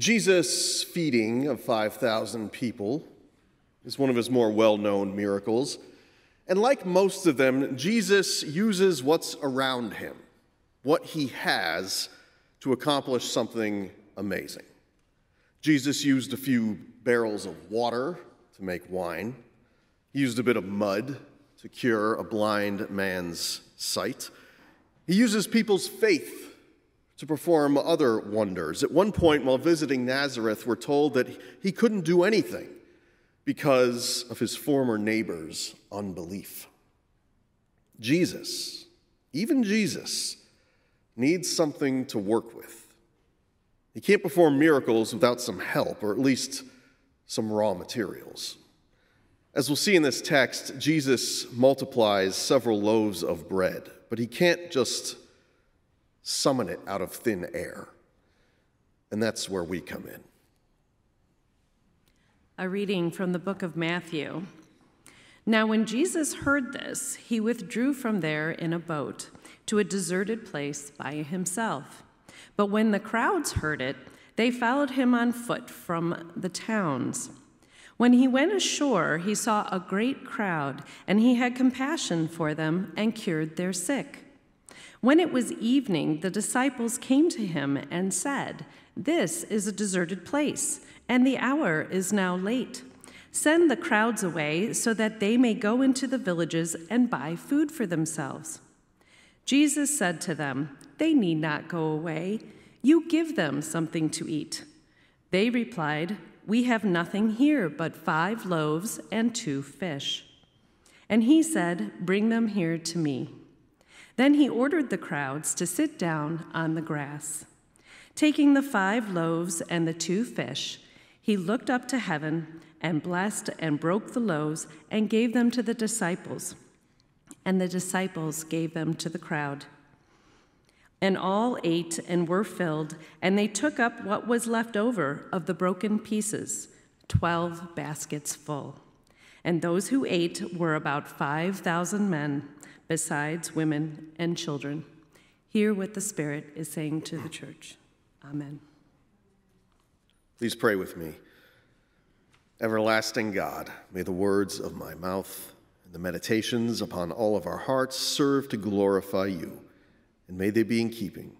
Jesus' feeding of 5,000 people is one of his more well known miracles. And like most of them, Jesus uses what's around him, what he has, to accomplish something amazing. Jesus used a few barrels of water to make wine, he used a bit of mud to cure a blind man's sight. He uses people's faith to perform other wonders. At one point, while visiting Nazareth, we're told that he couldn't do anything because of his former neighbor's unbelief. Jesus, even Jesus, needs something to work with. He can't perform miracles without some help, or at least some raw materials. As we'll see in this text, Jesus multiplies several loaves of bread, but he can't just summon it out of thin air. And that's where we come in. A reading from the book of Matthew. Now, when Jesus heard this, he withdrew from there in a boat to a deserted place by himself. But when the crowds heard it, they followed him on foot from the towns. When he went ashore, he saw a great crowd, and he had compassion for them and cured their sick. When it was evening, the disciples came to him and said, This is a deserted place, and the hour is now late. Send the crowds away so that they may go into the villages and buy food for themselves. Jesus said to them, They need not go away. You give them something to eat. They replied, We have nothing here but five loaves and two fish. And he said, Bring them here to me. Then he ordered the crowds to sit down on the grass. Taking the five loaves and the two fish, he looked up to heaven and blessed and broke the loaves and gave them to the disciples. And the disciples gave them to the crowd. And all ate and were filled, and they took up what was left over of the broken pieces, twelve baskets full. And those who ate were about 5,000 men besides women and children. Hear what the Spirit is saying to the church. Amen. Please pray with me. Everlasting God, may the words of my mouth and the meditations upon all of our hearts serve to glorify you, and may they be in keeping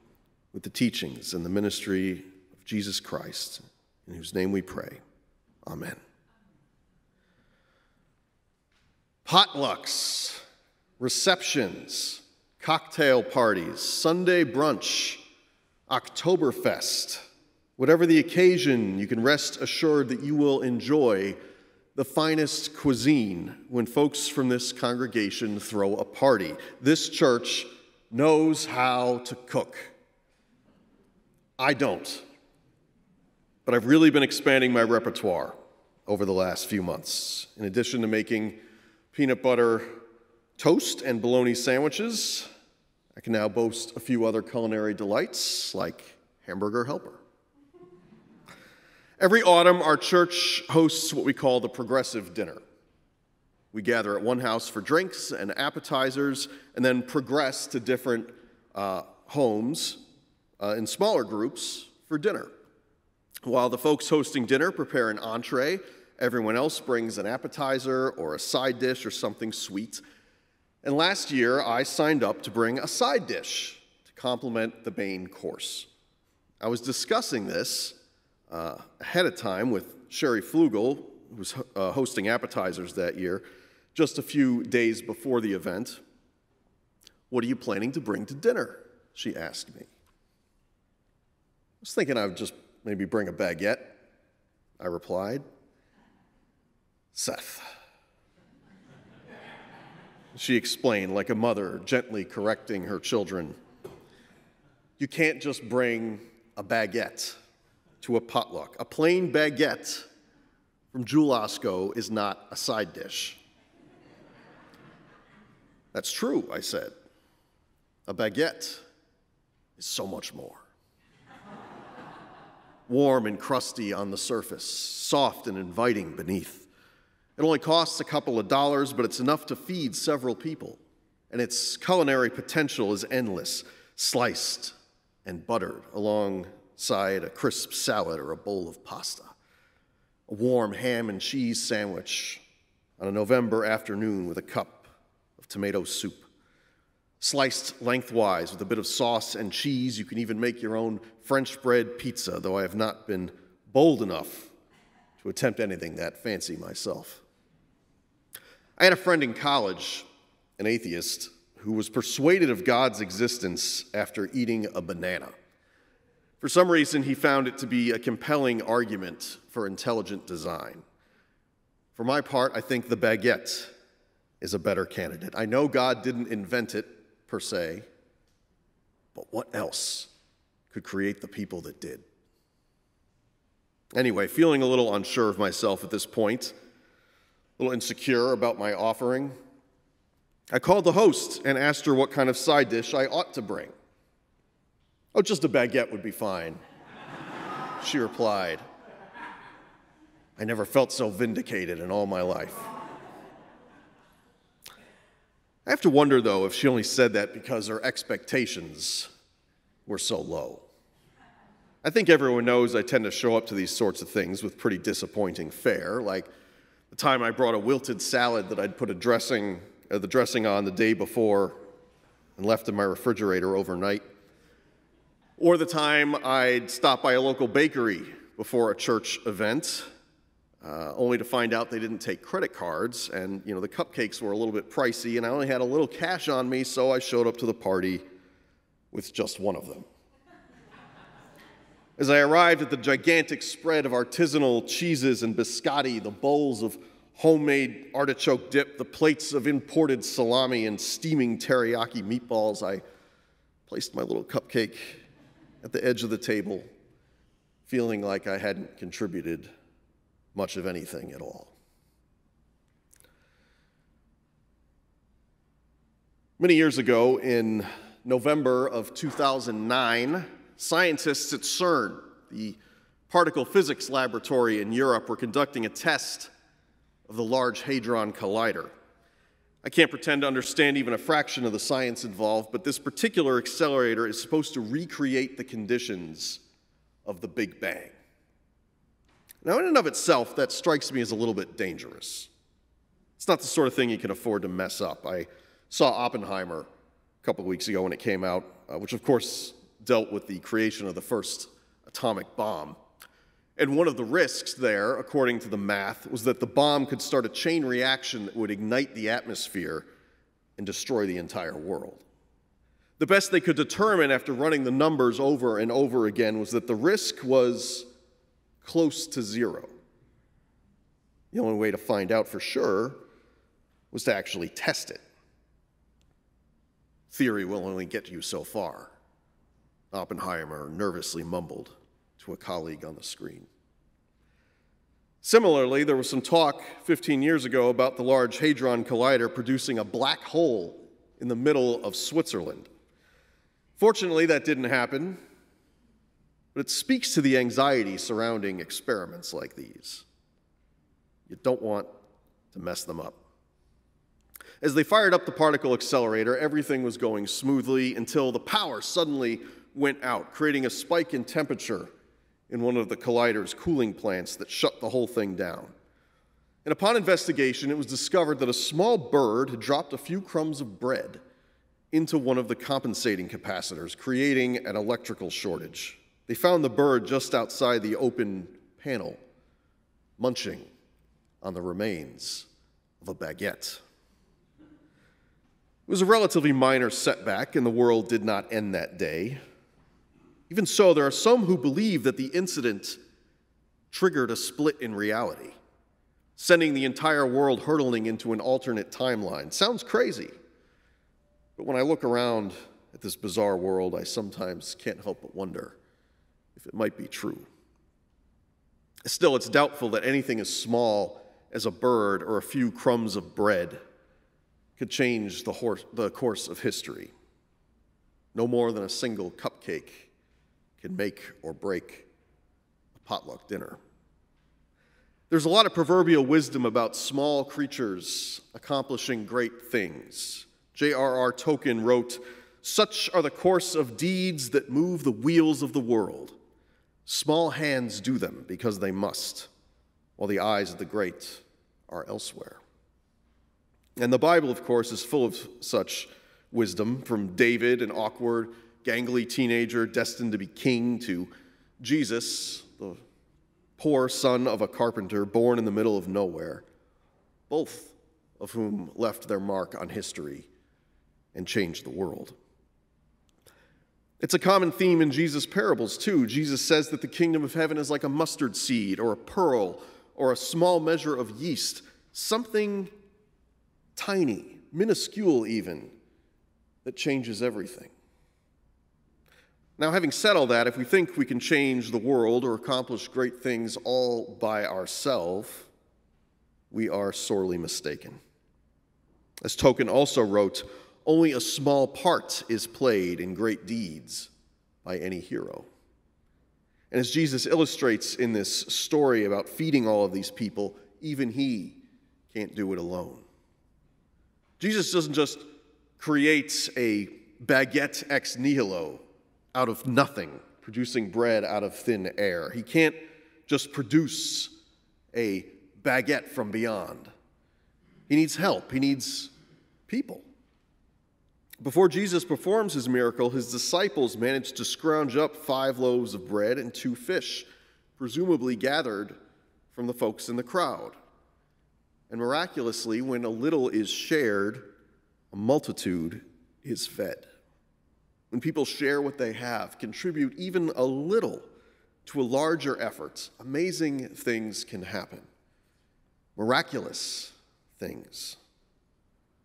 with the teachings and the ministry of Jesus Christ, in whose name we pray. Amen. Potlucks receptions, cocktail parties, Sunday brunch, Oktoberfest. Whatever the occasion, you can rest assured that you will enjoy the finest cuisine when folks from this congregation throw a party. This church knows how to cook. I don't. But I've really been expanding my repertoire over the last few months. In addition to making peanut butter toast and bologna sandwiches. I can now boast a few other culinary delights like hamburger helper. Every autumn, our church hosts what we call the progressive dinner. We gather at one house for drinks and appetizers, and then progress to different uh, homes uh, in smaller groups for dinner. While the folks hosting dinner prepare an entree, everyone else brings an appetizer or a side dish or something sweet and last year, I signed up to bring a side dish to complement the main course. I was discussing this uh, ahead of time with Sherry Flugel, who was uh, hosting appetizers that year, just a few days before the event. What are you planning to bring to dinner? She asked me. I was thinking I would just maybe bring a baguette. I replied, Seth. She explained, like a mother gently correcting her children. You can't just bring a baguette to a potluck. A plain baguette from Jewel Osco is not a side dish. That's true, I said. A baguette is so much more. Warm and crusty on the surface, soft and inviting beneath. It only costs a couple of dollars, but it's enough to feed several people. And its culinary potential is endless, sliced and buttered alongside a crisp salad or a bowl of pasta. A warm ham and cheese sandwich on a November afternoon with a cup of tomato soup. Sliced lengthwise with a bit of sauce and cheese, you can even make your own French bread pizza, though I have not been bold enough to attempt anything that fancy myself. I had a friend in college, an atheist, who was persuaded of God's existence after eating a banana. For some reason, he found it to be a compelling argument for intelligent design. For my part, I think the baguette is a better candidate. I know God didn't invent it per se, but what else could create the people that did? Anyway, feeling a little unsure of myself at this point, little insecure about my offering, I called the host and asked her what kind of side dish I ought to bring. Oh, just a baguette would be fine, she replied. I never felt so vindicated in all my life. I have to wonder, though, if she only said that because her expectations were so low. I think everyone knows I tend to show up to these sorts of things with pretty disappointing fare, like the time I brought a wilted salad that I'd put a dressing, uh, the dressing on the day before and left in my refrigerator overnight, or the time I'd stop by a local bakery before a church event, uh, only to find out they didn't take credit cards, and you know the cupcakes were a little bit pricey, and I only had a little cash on me, so I showed up to the party with just one of them. As I arrived at the gigantic spread of artisanal cheeses and biscotti, the bowls of homemade artichoke dip, the plates of imported salami, and steaming teriyaki meatballs, I placed my little cupcake at the edge of the table, feeling like I hadn't contributed much of anything at all. Many years ago, in November of 2009, Scientists at CERN, the particle physics laboratory in Europe, were conducting a test of the Large Hadron Collider. I can't pretend to understand even a fraction of the science involved, but this particular accelerator is supposed to recreate the conditions of the Big Bang. Now, in and of itself, that strikes me as a little bit dangerous. It's not the sort of thing you can afford to mess up. I saw Oppenheimer a couple of weeks ago when it came out, uh, which, of course, dealt with the creation of the first atomic bomb. And one of the risks there, according to the math, was that the bomb could start a chain reaction that would ignite the atmosphere and destroy the entire world. The best they could determine after running the numbers over and over again was that the risk was close to zero. The only way to find out for sure was to actually test it. Theory will only get you so far. Oppenheimer nervously mumbled to a colleague on the screen. Similarly, there was some talk 15 years ago about the Large Hadron Collider producing a black hole in the middle of Switzerland. Fortunately, that didn't happen, but it speaks to the anxiety surrounding experiments like these. You don't want to mess them up. As they fired up the particle accelerator, everything was going smoothly until the power suddenly went out, creating a spike in temperature in one of the collider's cooling plants that shut the whole thing down. And upon investigation, it was discovered that a small bird had dropped a few crumbs of bread into one of the compensating capacitors, creating an electrical shortage. They found the bird just outside the open panel, munching on the remains of a baguette. It was a relatively minor setback, and the world did not end that day. Even so, there are some who believe that the incident triggered a split in reality, sending the entire world hurtling into an alternate timeline. Sounds crazy. But when I look around at this bizarre world, I sometimes can't help but wonder if it might be true. Still, it's doubtful that anything as small as a bird or a few crumbs of bread could change the, horse, the course of history. No more than a single cupcake can make or break a potluck dinner. There's a lot of proverbial wisdom about small creatures accomplishing great things. J.R.R. Tolkien wrote, Such are the course of deeds that move the wheels of the world. Small hands do them because they must, while the eyes of the great are elsewhere. And the Bible, of course, is full of such wisdom from David, an awkward, gangly teenager destined to be king, to Jesus, the poor son of a carpenter born in the middle of nowhere, both of whom left their mark on history and changed the world. It's a common theme in Jesus' parables, too. Jesus says that the kingdom of heaven is like a mustard seed or a pearl or a small measure of yeast, something tiny, minuscule even, that changes everything. Now, having said all that, if we think we can change the world or accomplish great things all by ourselves, we are sorely mistaken. As Tolkien also wrote, only a small part is played in great deeds by any hero. And as Jesus illustrates in this story about feeding all of these people, even he can't do it alone. Jesus doesn't just create a baguette ex nihilo out of nothing, producing bread out of thin air. He can't just produce a baguette from beyond. He needs help, he needs people. Before Jesus performs his miracle, his disciples manage to scrounge up five loaves of bread and two fish, presumably gathered from the folks in the crowd. And miraculously, when a little is shared, a multitude is fed. When people share what they have, contribute even a little to a larger effort, amazing things can happen. Miraculous things.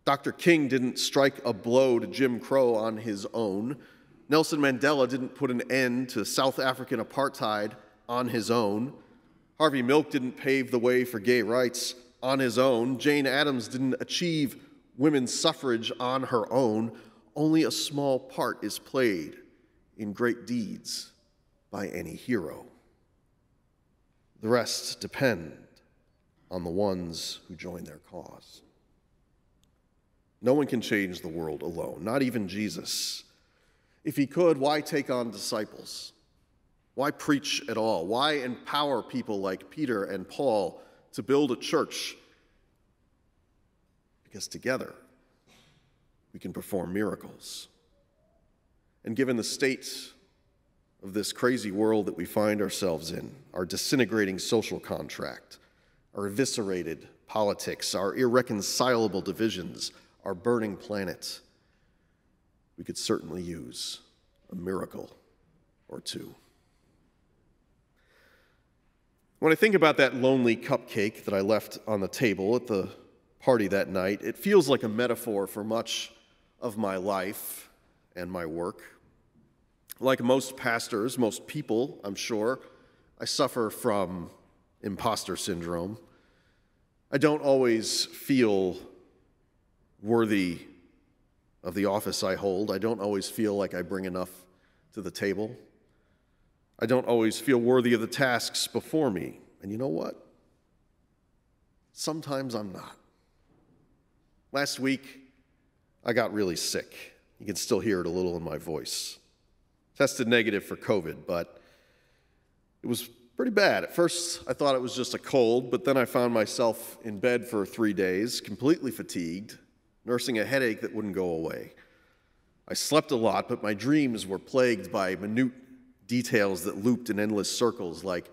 Dr. King didn't strike a blow to Jim Crow on his own. Nelson Mandela didn't put an end to South African apartheid on his own. Harvey Milk didn't pave the way for gay rights on his own. Jane Addams didn't achieve women's suffrage on her own. Only a small part is played in great deeds by any hero. The rest depend on the ones who join their cause. No one can change the world alone, not even Jesus. If he could, why take on disciples? Why preach at all? Why empower people like Peter and Paul to build a church? Because together we can perform miracles. And given the state of this crazy world that we find ourselves in, our disintegrating social contract, our eviscerated politics, our irreconcilable divisions, our burning planet, we could certainly use a miracle or two. When I think about that lonely cupcake that I left on the table at the party that night, it feels like a metaphor for much of my life and my work. Like most pastors, most people, I'm sure, I suffer from imposter syndrome. I don't always feel worthy of the office I hold. I don't always feel like I bring enough to the table. I don't always feel worthy of the tasks before me. And you know what? Sometimes I'm not. Last week, I got really sick. You can still hear it a little in my voice. Tested negative for COVID, but it was pretty bad. At first, I thought it was just a cold, but then I found myself in bed for three days, completely fatigued, nursing a headache that wouldn't go away. I slept a lot, but my dreams were plagued by minute details that looped in endless circles, like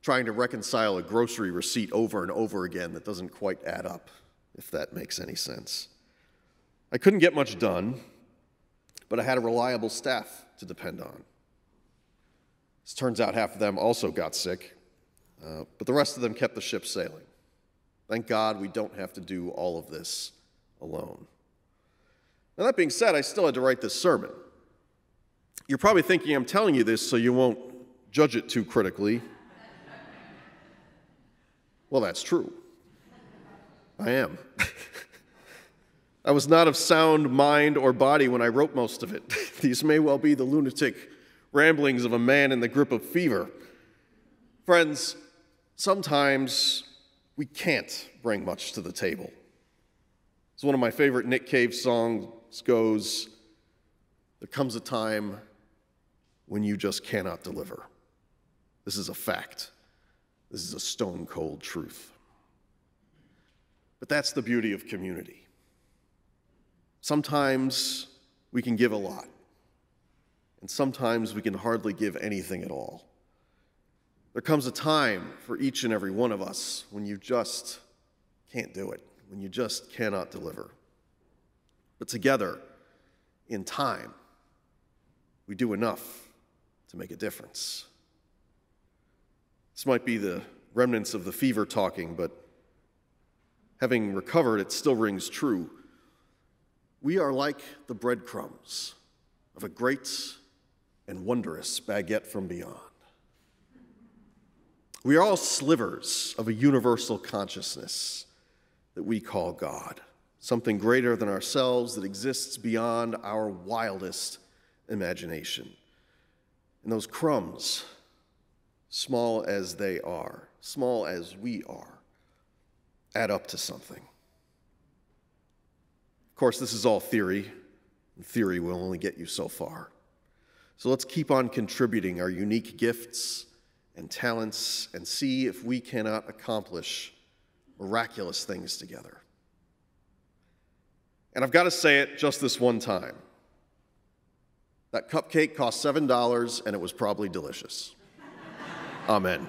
trying to reconcile a grocery receipt over and over again that doesn't quite add up, if that makes any sense. I couldn't get much done, but I had a reliable staff to depend on. As turns out, half of them also got sick, uh, but the rest of them kept the ship sailing. Thank God we don't have to do all of this alone. Now, that being said, I still had to write this sermon. You're probably thinking I'm telling you this so you won't judge it too critically. well, that's true. I am. I was not of sound mind or body when I wrote most of it. These may well be the lunatic ramblings of a man in the grip of fever. Friends, sometimes we can't bring much to the table. As one of my favorite Nick Cave songs goes, There comes a time when you just cannot deliver. This is a fact. This is a stone cold truth. But that's the beauty of community. Sometimes we can give a lot, and sometimes we can hardly give anything at all. There comes a time for each and every one of us when you just can't do it, when you just cannot deliver. But together, in time, we do enough to make a difference. This might be the remnants of the fever talking, but having recovered, it still rings true. We are like the breadcrumbs of a great and wondrous baguette from beyond. We are all slivers of a universal consciousness that we call God, something greater than ourselves that exists beyond our wildest imagination. And those crumbs, small as they are, small as we are, add up to something. Of course, this is all theory, theory will only get you so far. So let's keep on contributing our unique gifts and talents and see if we cannot accomplish miraculous things together. And I've got to say it just this one time. That cupcake cost $7 and it was probably delicious. Amen.